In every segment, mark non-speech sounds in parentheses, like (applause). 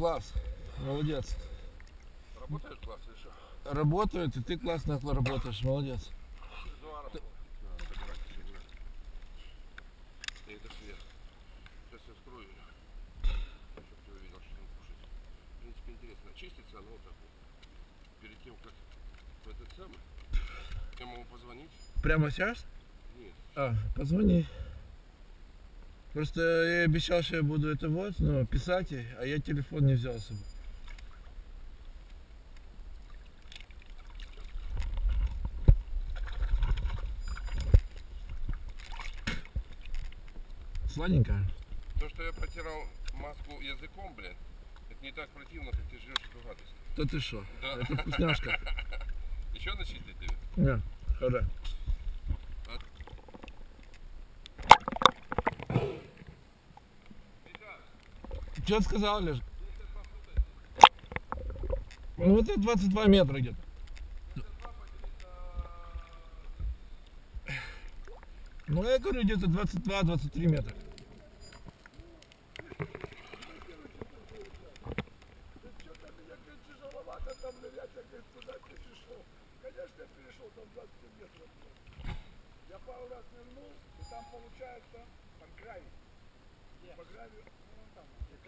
класс. Молодец. Работает класс или что? Работает, и ты классно работаешь. Молодец. Ты. Чистится оно вот так вот. Перед тем, как в этот самый. Я могу позвонить? Прямо сейчас? Нет. А, позвони. Просто я обещал, что я буду это вот, но писать, а я телефон не взял с собой. Сладенькая. То, что я протирал маску языком, блядь, это не так противно, как ты жрешь эту гадость. То ты что? Да. Это вкусняшка. Еще для тебя? Да, хара. Что сказал, Леш? Ну, вот это 22 метра где-то. Ну, я говорю, где-то 22-23 метра. Там 20 метров. Я пару раз нырнул, и там получается, там край. По гравию, ну, там,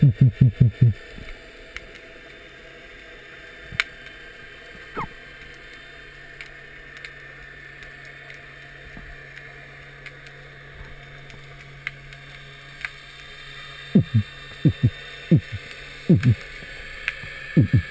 Mm-hmm. (laughs)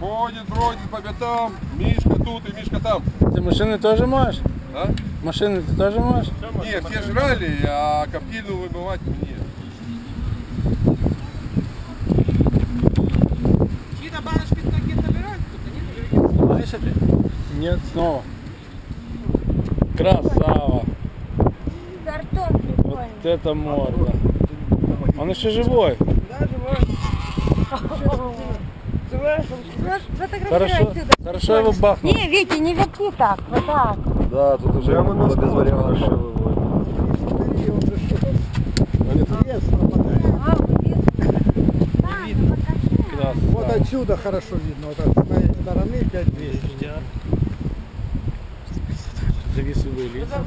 Бродит, бродит по пятам. Мишка тут и Мишка там. Ты машины тоже можешь? А? Машины ты тоже можешь? Нет, все жрали, а коптильну вымывать нет. Чьи-то баночки такие собирают, они уже Нет, снова. Красава. Картон прикольный. Вот это морда. Он еще живой. Фотографируй Хорошо, отсюда. Хорошо его бахнул. Не, Витя, не верти так, вот так. Да, тут уже было без вариантов. А, ну. Красава. Вот отсюда хорошо видно, вот от моей стороны 5200. Зависовые лица.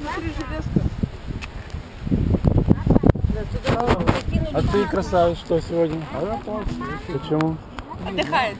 А ты красавец что сегодня? Почему? отдыхает.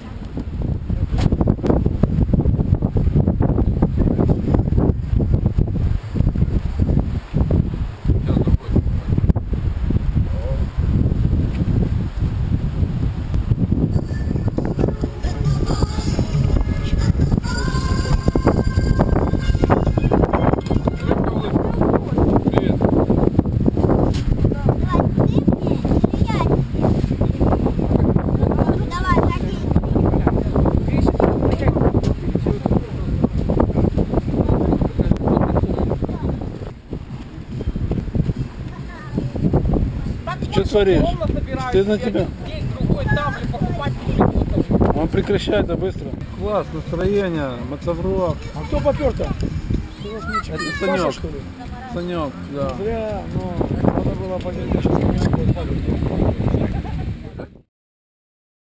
Другой там, или покупать не Он прекращает, да быстро. Класс, настроение, моцаврок. А кто попер-то? Это Санек. что ли? Санек, да. Зря, ну, надо было будет